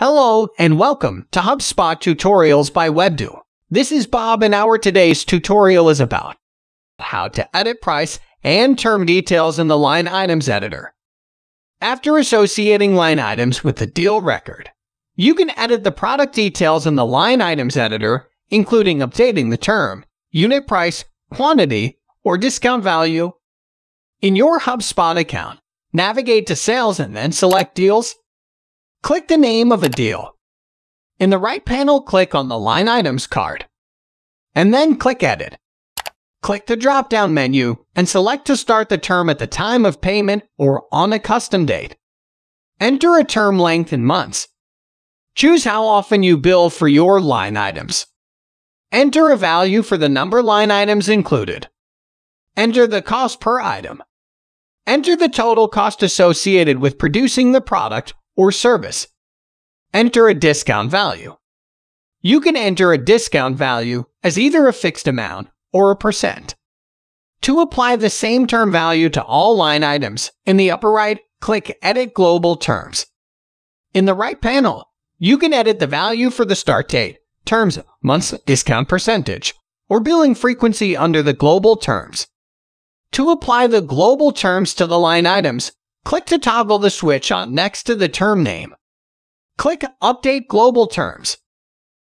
Hello and welcome to HubSpot Tutorials by Webdew. This is Bob and our today's tutorial is about how to edit price and term details in the line items editor. After associating line items with the deal record, you can edit the product details in the line items editor, including updating the term, unit price, quantity, or discount value. In your HubSpot account, navigate to sales and then select deals Click the name of a deal. In the right panel, click on the Line Items card, and then click Edit. Click the drop-down menu and select to start the term at the time of payment or on a custom date. Enter a term length in months. Choose how often you bill for your line items. Enter a value for the number line items included. Enter the cost per item. Enter the total cost associated with producing the product or service. Enter a discount value. You can enter a discount value as either a fixed amount or a percent. To apply the same term value to all line items, in the upper right, click Edit Global Terms. In the right panel, you can edit the value for the start date, terms, months, discount percentage, or billing frequency under the global terms. To apply the global terms to the line items, Click to toggle the switch on next to the term name. Click Update Global Terms.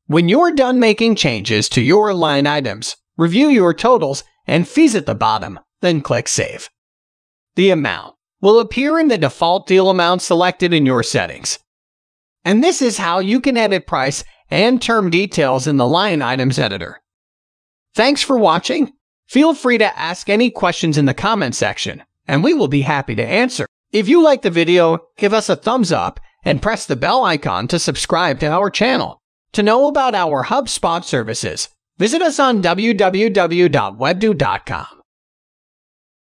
When you're done making changes to your line items, review your totals and fees at the bottom, then click Save. The amount will appear in the default deal amount selected in your settings. And this is how you can edit price and term details in the line items editor. Thanks for watching. Feel free to ask any questions in the comment section, and we will be happy to answer. If you like the video, give us a thumbs up and press the bell icon to subscribe to our channel. To know about our HubSpot services, visit us on www.webdew.com.